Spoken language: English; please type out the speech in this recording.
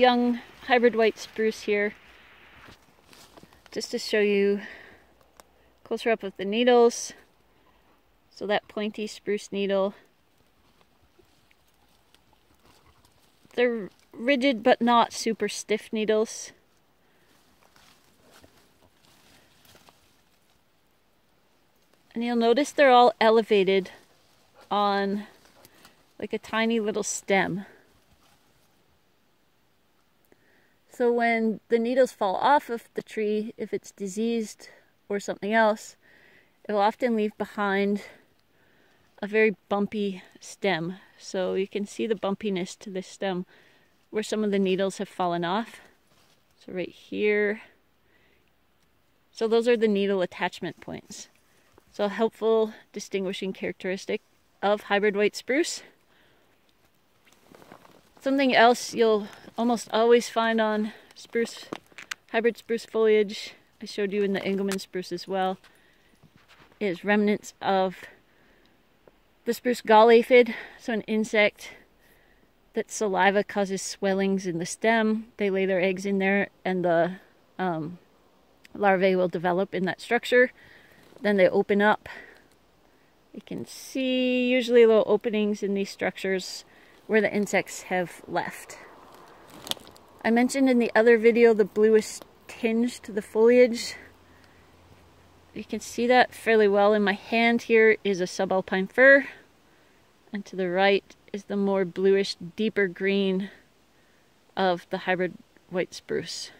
young hybrid white spruce here just to show you closer up of the needles. So that pointy spruce needle. They're rigid but not super stiff needles. And you'll notice they're all elevated on like a tiny little stem. So when the needles fall off of the tree, if it's diseased or something else, it will often leave behind a very bumpy stem. So you can see the bumpiness to this stem where some of the needles have fallen off. So right here. So those are the needle attachment points. So a helpful distinguishing characteristic of hybrid white spruce. Something else you'll almost always find on spruce, hybrid spruce foliage, I showed you in the Engelmann spruce as well, is remnants of the spruce gall aphid, so an insect that saliva causes swellings in the stem. They lay their eggs in there and the um, larvae will develop in that structure. Then they open up. You can see usually little openings in these structures where the insects have left. I mentioned in the other video the bluish tinge to the foliage. You can see that fairly well in my hand here is a subalpine fir and to the right is the more bluish deeper green of the hybrid white spruce.